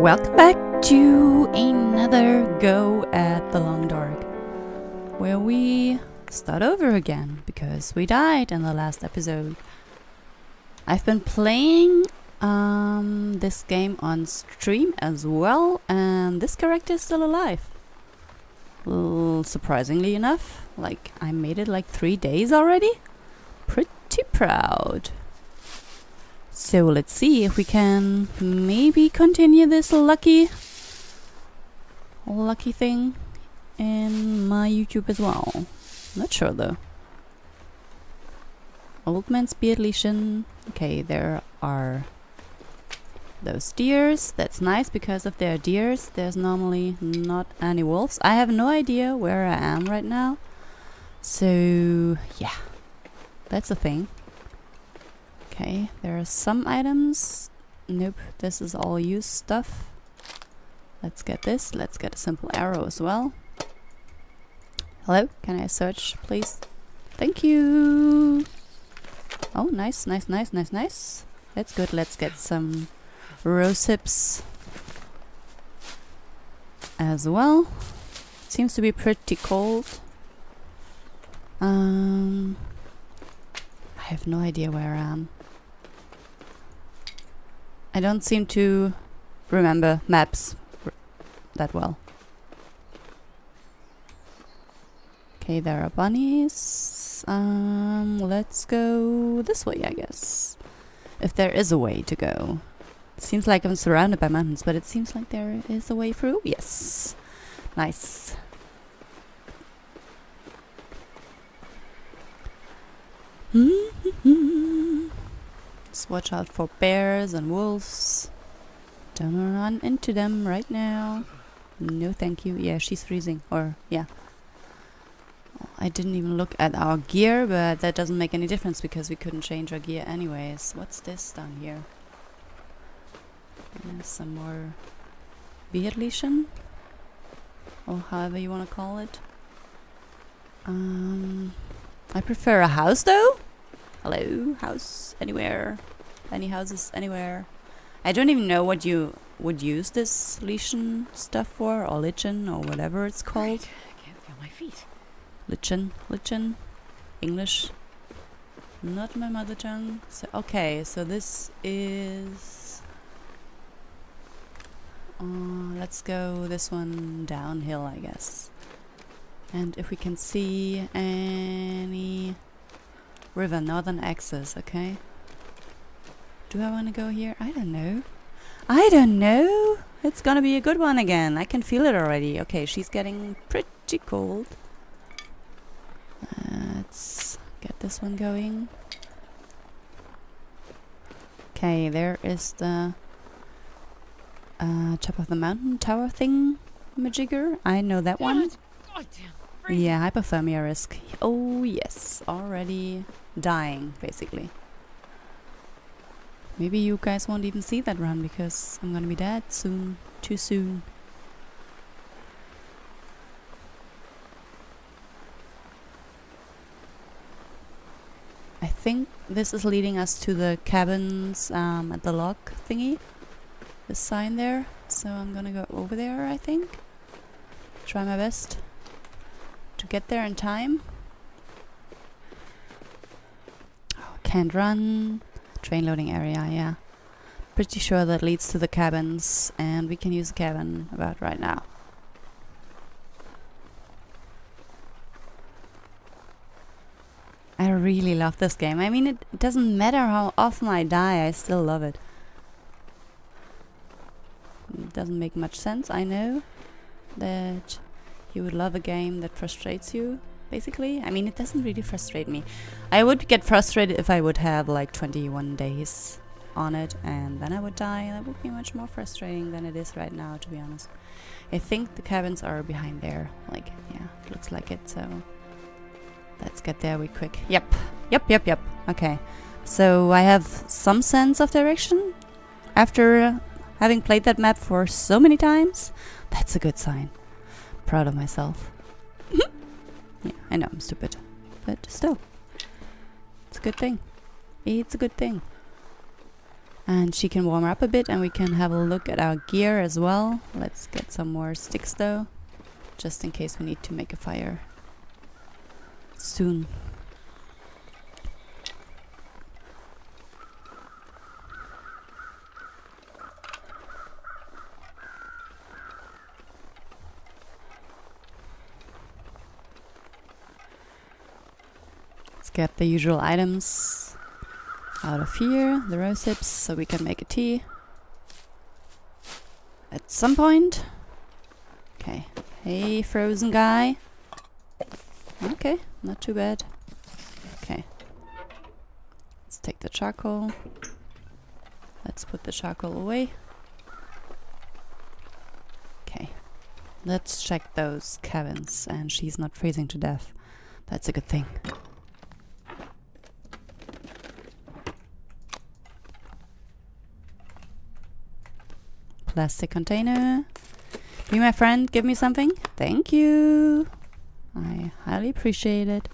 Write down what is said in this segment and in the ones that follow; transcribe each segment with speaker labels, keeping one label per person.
Speaker 1: Welcome back to another go at the Long Dark, where we start over again because we died in the last episode. I've been playing um, this game on stream as well, and this character is still alive. Surprisingly enough, like I made it like three days already. Pretty proud. So let's see if we can maybe continue this lucky lucky thing in my YouTube as well. Not sure though. Old man's beard lesion. Okay, there are those deers. That's nice because if there are deers, there's normally not any wolves. I have no idea where I am right now. So, yeah. That's a thing. Okay, there are some items. Nope, this is all used stuff. Let's get this. Let's get a simple arrow as well. Hello, can I search, please? Thank you! Oh, nice, nice, nice, nice, nice. That's good. Let's get some rose hips as well. Seems to be pretty cold. Um, I have no idea where I am. I don't seem to remember maps that well. Okay, there are bunnies. Um, let's go this way, I guess. If there is a way to go. It seems like I'm surrounded by mountains, but it seems like there is a way through. Yes. Nice. Just watch out for bears and wolves. Don't run into them right now. No thank you. Yeah, she's freezing. Or, yeah. I didn't even look at our gear, but that doesn't make any difference because we couldn't change our gear anyways. What's this down here? Yeah, some more beard lesion? Or however you want to call it. Um, I prefer a house though. Hello, house anywhere. Any houses anywhere. I don't even know what you would use this lesion stuff for, or lichen, or whatever it's called.
Speaker 2: Right. I can't feel my feet.
Speaker 1: Lichen, lichen, English, not my mother tongue. So okay, so this is. Uh, let's go this one downhill, I guess. And if we can see any river, northern axis, okay. Do I want to go here? I don't know. I don't know. It's gonna be a good one again. I can feel it already. Okay, she's getting pretty cold. Let's get this one going. Okay, there is the uh, top of the mountain tower thing, majigger. I know that one.
Speaker 2: Oh.
Speaker 1: Yeah, hypothermia risk. Oh yes, already dying basically. Maybe you guys won't even see that run because I'm gonna be dead soon. Too soon. I think this is leading us to the cabins um, at the lock thingy. The sign there. So I'm gonna go over there, I think. Try my best to get there in time. Oh, can't run. Train loading area, yeah. Pretty sure that leads to the cabins, and we can use the cabin about right now. I really love this game. I mean, it doesn't matter how often I die, I still love it. It doesn't make much sense, I know. That you would love a game that frustrates you, basically. I mean, it doesn't really frustrate me. I would get frustrated if I would have like 21 days on it and then I would die. That would be much more frustrating than it is right now, to be honest. I think the cabins are behind there. Like, yeah, looks like it, so let's get there we quick. Yep, yep, yep, yep. Okay, so I have some sense of direction after having played that map for so many times. That's a good sign. Proud of myself. I know I'm stupid, but still, it's a good thing. It's a good thing. And she can warm up a bit and we can have a look at our gear as well. Let's get some more sticks though, just in case we need to make a fire soon. Get the usual items out of here, the rose hips, so we can make a tea. At some point. Okay. Hey, frozen guy. Okay, not too bad. Okay. Let's take the charcoal. Let's put the charcoal away. Okay. Let's check those cabins and she's not freezing to death. That's a good thing. Plastic container. Be my friend, give me something. Thank you. I highly appreciate it.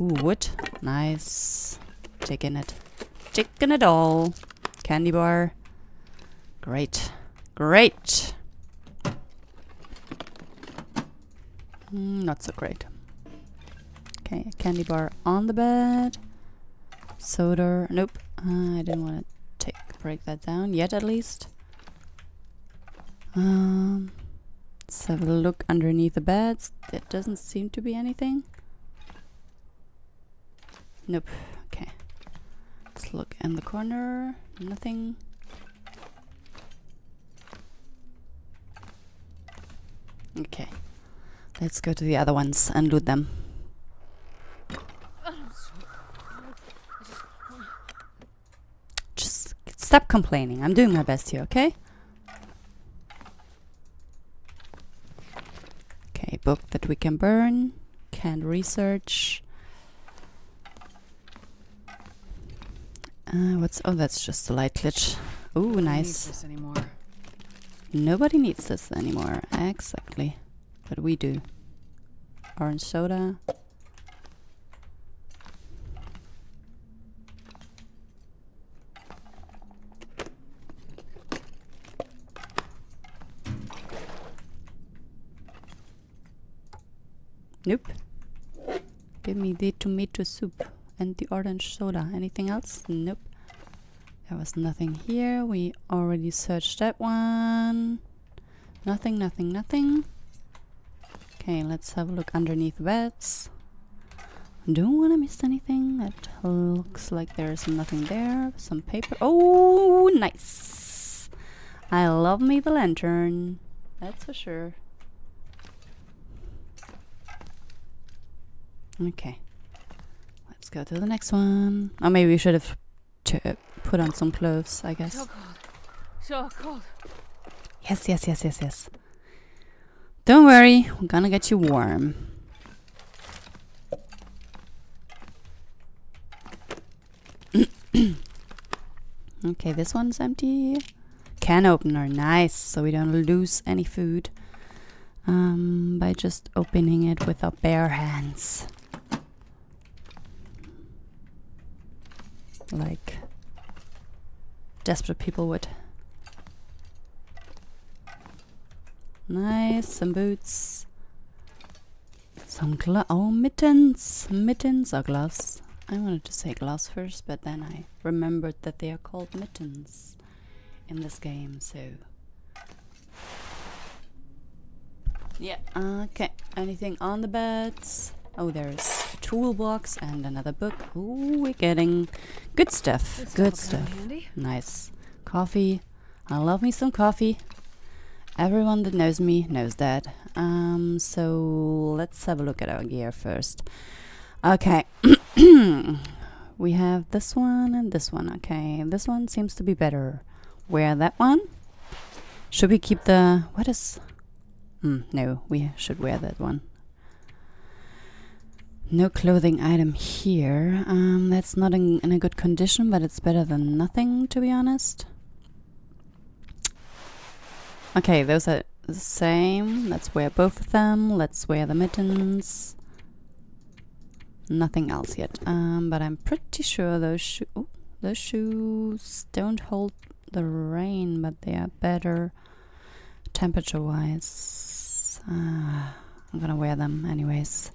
Speaker 1: Ooh, wood. Nice. Taking it. Taking it all. Candy bar. Great. Great. Mm, not so great. Okay, candy bar on the bed. Soda. Nope. Uh, I didn't want to take break that down yet, at least. Um, let's have a look underneath the beds. There doesn't seem to be anything. Nope. Okay. Let's look in the corner. Nothing. Okay. Let's go to the other ones and loot them. Just stop complaining. I'm doing my best here, okay? Book that we can burn. Can research. Uh, what's oh that's just a light glitch. Oh
Speaker 2: need
Speaker 1: nice. Nobody needs this anymore. Exactly. But we do. Orange soda. Nope. Give me the tomato soup and the orange soda. Anything else? Nope. There was nothing here. We already searched that one. Nothing, nothing, nothing. Okay, let's have a look underneath beds. Don't want to miss anything. That looks like there's nothing there. Some paper. Oh, nice. I love me the lantern. That's for sure. Okay. Let's go to the next one. Or maybe we should have put on some clothes, I guess.
Speaker 2: So cold. So cold.
Speaker 1: Yes, yes, yes, yes, yes. Don't worry, we're gonna get you warm. okay, this one's empty. Can opener, nice, so we don't lose any food um, by just opening it with our bare hands. Like desperate people would. Nice, some boots. Some glo- oh mittens, mittens or gloves. I wanted to say gloves first, but then I remembered that they are called mittens in this game. So yeah, okay. Anything on the beds? Oh, there's a toolbox and another book. Ooh, we're getting good stuff.
Speaker 2: This
Speaker 1: good
Speaker 2: stuff will come
Speaker 1: stuff.
Speaker 2: in Handy.
Speaker 1: Nice. Coffee. I love me some coffee. Everyone that knows me knows that. Um, so let's have a look at our gear first. Okay. we have this one and this one. Okay, this one seems to be better. Wear that one. Should we keep the. What is. Hmm, no, we should wear that one. No clothing item here. Um, that's not in, in a good condition, but it's better than nothing, to be honest. Okay, those are the same. Let's wear both of them. Let's wear the mittens. Nothing else yet. Um, but I'm pretty sure those shoes. Oh, Those shoes don't hold the rain, but they are better temperature wise. Uh, I'm gonna wear them anyways.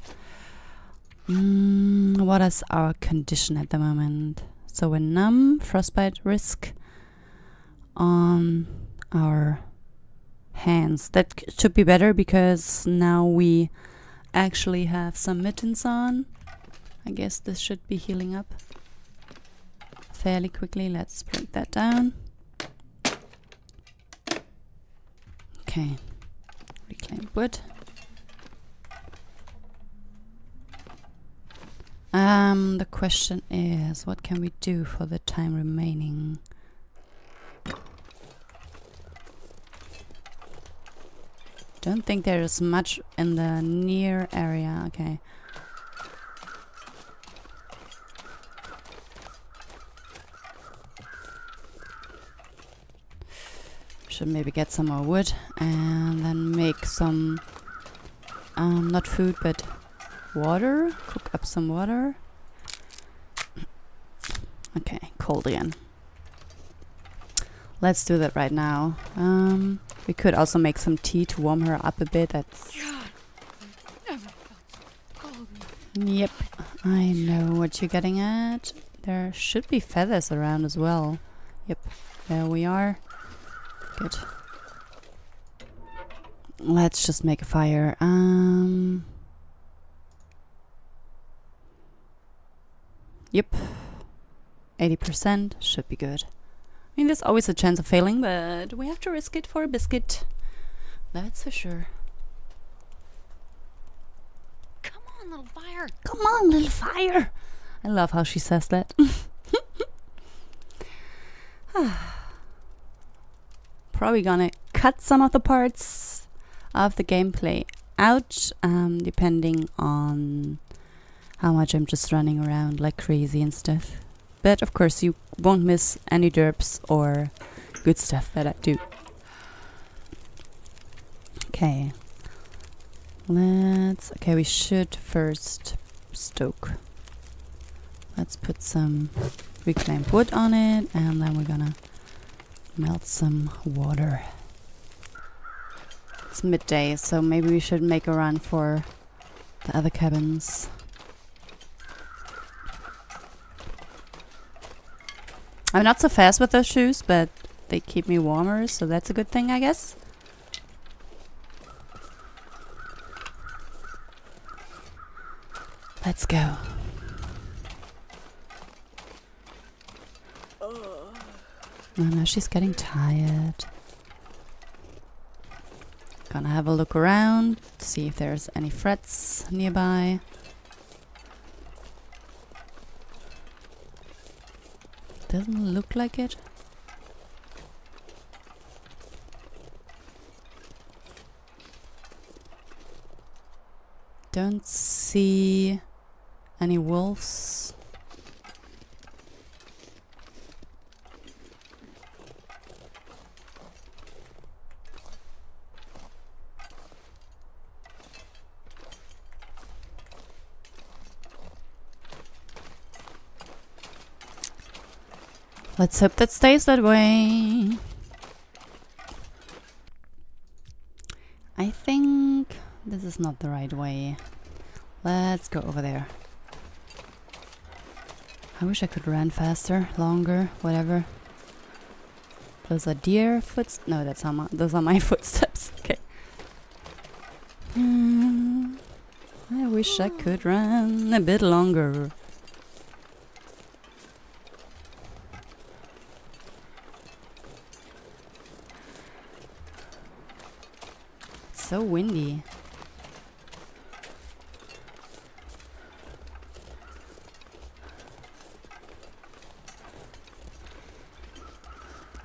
Speaker 1: Mm, what is our condition at the moment? So we're numb, frostbite risk on our hands. That should be better because now we actually have some mittens on. I guess this should be healing up fairly quickly. Let's break that down. Okay, reclaim wood. Um, the question is, what can we do for the time remaining? Don't think there is much in the near area. Okay. Should maybe get some more wood and then make some, um, not food, but water. Cook up some water. Okay, cold again. Let's do that right now. Um, we could also make some tea to warm her up a bit. That's. Yep, I know what you're getting at. There should be feathers around as well. Yep, there we are. Good. Let's just make a fire. Um. Yep. 80% should be good. I mean, there's always a chance of failing, but we have to risk it for a biscuit. That's for sure.
Speaker 2: Come on, little fire.
Speaker 1: Come on, little fire. I love how she says that. Probably gonna cut some of the parts of the gameplay out, um, depending on how much I'm just running around like crazy and stuff. But of course, you won't miss any derps or good stuff that I do. Okay. Let's. Okay, we should first stoke. Let's put some reclaimed wood on it, and then we're gonna melt some water. It's midday, so maybe we should make a run for the other cabins. I'm not so fast with those shoes, but they keep me warmer, so that's a good thing, I guess. Let's go. Oh no, she's getting tired. Gonna have a look around, see if there's any frets nearby. Doesn't look like it. Don't see any wolves. Let's hope that stays that way. I think this is not the right way. Let's go over there. I wish I could run faster, longer, whatever. Those are deer footsteps. No, that's not my. Those are my footsteps. Okay. Hmm. I wish I could run a bit longer. So windy.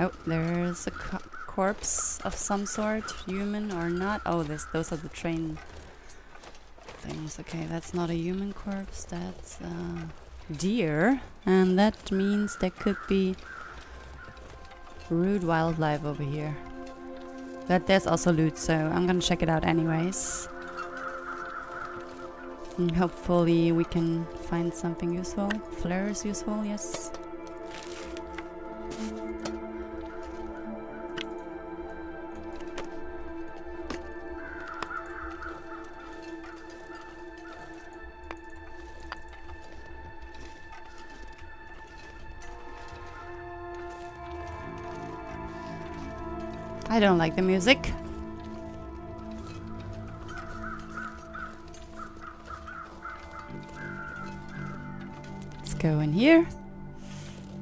Speaker 1: Oh, there's a co- corpse of some sort, human or not. Oh, this those are the train things. Okay, that's not a human corpse. That's uh, deer, and that means there could be rude wildlife over here. But there's also loot, so I'm gonna check it out anyways. And hopefully we can find something useful. Flare is useful, yes. I don't like the music. Let's go in here.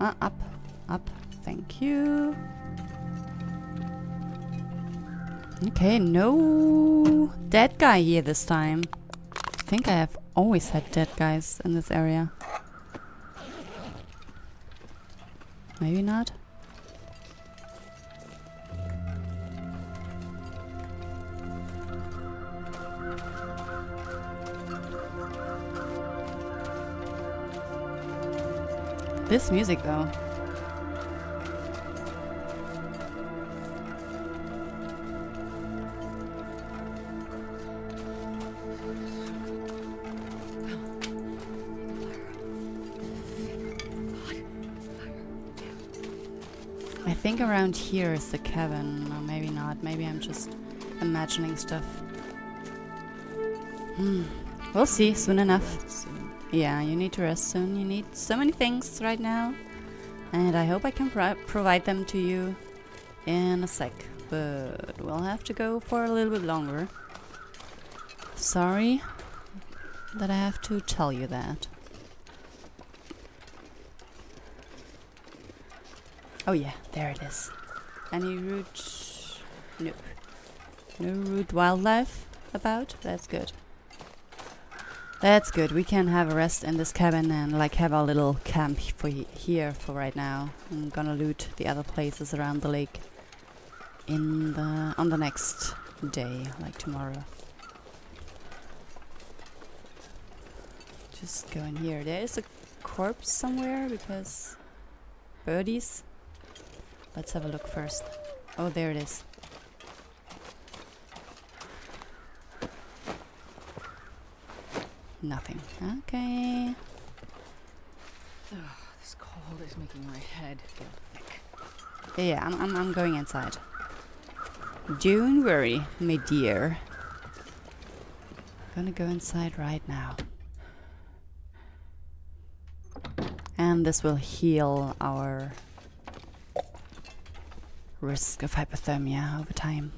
Speaker 1: Uh, up, up. Thank you. Okay, no dead guy here this time. I think I have always had dead guys in this area. Maybe not. This music though. I think around here is the cabin, or maybe not. Maybe I'm just imagining stuff. Hmm. We'll see soon enough. Yeah, you need to rest soon. You need so many things right now. And I hope I can pro provide them to you in a sec. But we'll have to go for a little bit longer. Sorry that I have to tell you that. Oh yeah, there it is. Any root? Nope. No root wildlife about? That's good. That's good. We can have a rest in this cabin and like have our little camp for here for right now. I'm gonna loot the other places around the lake in the on the next day, like tomorrow. Just go in here. There is a corpse somewhere because birdies. Let's have a look first. Oh, there it is. Nothing. Okay.
Speaker 2: This cold is making my head feel thick.
Speaker 1: Yeah, I'm, I'm, I'm going inside. Don't worry, my dear. Gonna go inside right now. And this will heal our risk of hypothermia over time.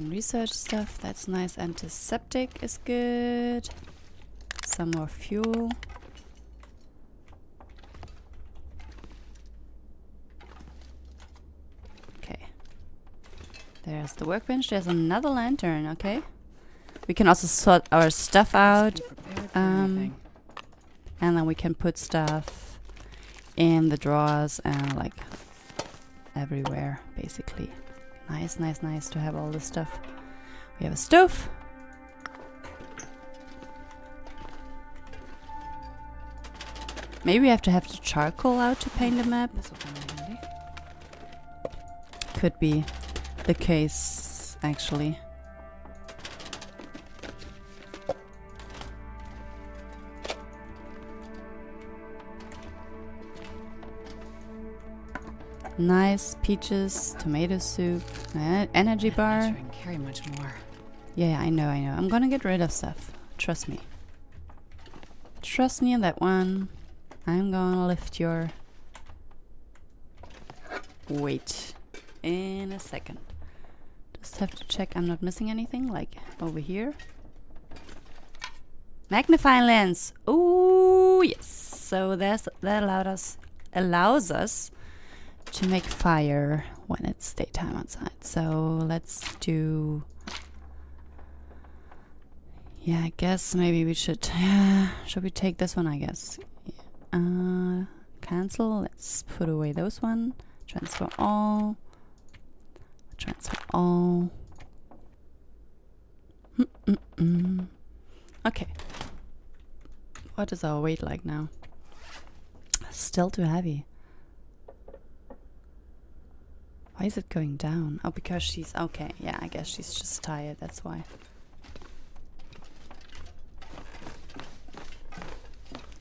Speaker 1: Can research stuff, that's nice. Antiseptic is good. Some more fuel. Okay. There's the workbench. There's another lantern, okay. We can also sort our stuff out.
Speaker 2: Be prepared for
Speaker 1: um. And then we can put stuff in the drawers and like everywhere, basically. Nice, nice, nice to have all this stuff. We have a stove. Maybe we have to have the charcoal out to paint the map.
Speaker 2: This will come in handy.
Speaker 1: Could be the case, actually. Nice peaches, tomato soup, energy
Speaker 2: I'm not
Speaker 1: bar.
Speaker 2: sure I can carry much more.
Speaker 1: Yeah, I know, I know. I'm gonna get rid of stuff. Trust me. Trust me on that one. I'm gonna lift your weight in a second. Just have to check I'm not missing anything, like over here. Magnifying lens. Ooh, yes. So that's that allowed us allows us to make fire when it's daytime outside. So let's do yeah, I guess maybe we should. should we take this one? I guess. Uh, cancel. Let's put away those one. Transfer all. Transfer all. Mm-mm-mm. Okay. What is our weight like now? Still too heavy. Why is it going down? Oh, because she's okay. Yeah, I guess she's just tired. That's why.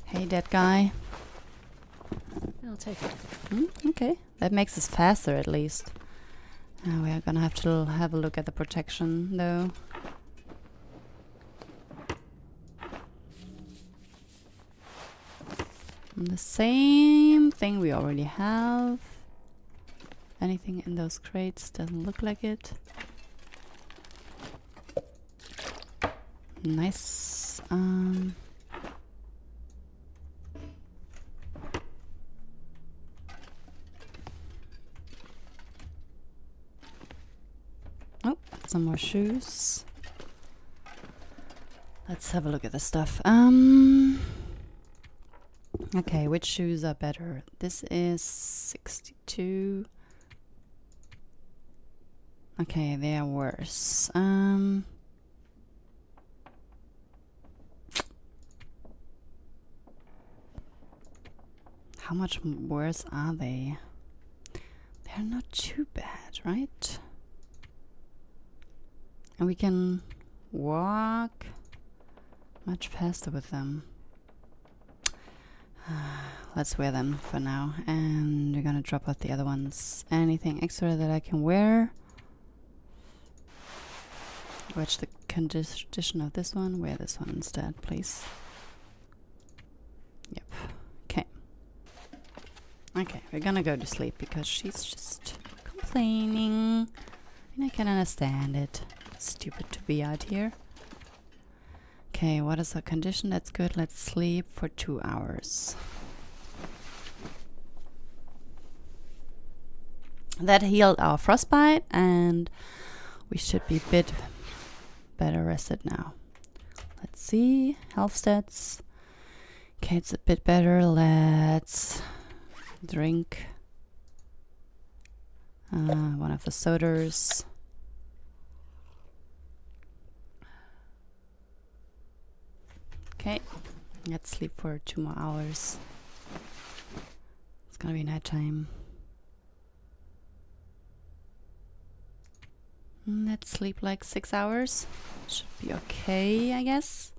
Speaker 1: Hey, that guy.
Speaker 2: I'll take it.
Speaker 1: Hmm, okay, that makes us faster at least. Uh, we are gonna have to have a look at the protection though. And the same thing we already have. Anything in those crates doesn't look like it. Nice. Um, oh, some more shoes. Let's have a look at the stuff. Um, okay, which shoes are better? This is 62. Okay, they are worse. Um, how much worse are they? They're not too bad, right? And we can walk much faster with them. Let's wear them for now, and we're gonna drop off the other ones. Anything extra that I can wear? Watch the condition of this one. Wear this one instead, please. Yep. Okay. Okay, we're gonna go to sleep because she's just complaining. And I can understand it. It's stupid to be out here. Okay, what is her condition? That's good. Let's sleep for two hours. That healed our frostbite, and we should be bit better rested now. Let's see. Health stats. Okay, it's a bit better. Let's drink uh, one of the sodas. Okay, let's sleep for two more hours. It's gonna be nighttime. Let's sleep like six hours. Should be okay, I guess.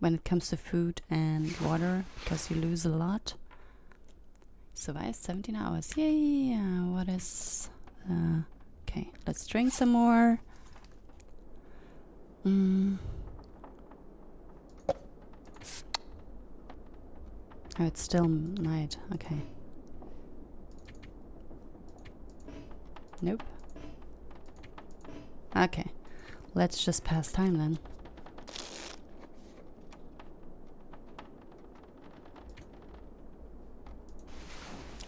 Speaker 1: When it comes to food and water, because you lose a lot. Survive 17 hours. Yay! Uh, what is. Uh, okay, let's drink some more. Mm. Oh, it's still night. Okay. Nope. Okay. Let's just pass time then.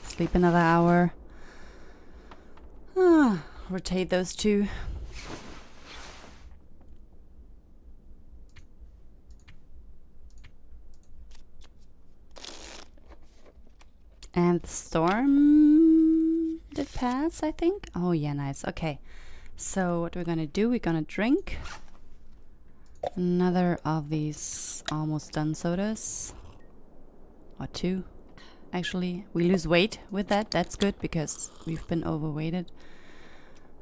Speaker 1: Sleep another hour. Ah, rotate those two. And the storm I think. Oh yeah, nice. Okay. So what we're gonna do, we're gonna drink another of these almost done sodas. Or two. Actually, we lose weight with that. That's good because we've been overweighted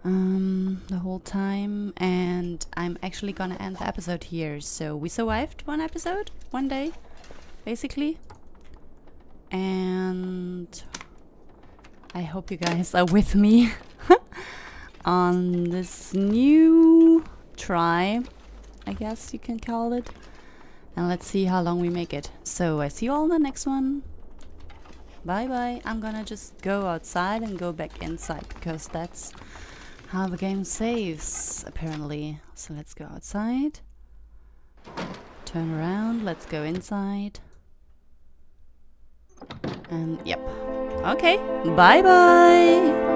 Speaker 1: um, the whole time. And I'm actually gonna end the episode here. So we survived one episode, one day, basically. And I hope you guys are with me on this new try, I guess you can call it. And let's see how long we make it. So I see you all in the next one. Bye bye. I'm gonna just go outside and go back inside because that's how the game saves, apparently. So let's go outside. Turn around. Let's go inside. And yep. Okay. Bye bye.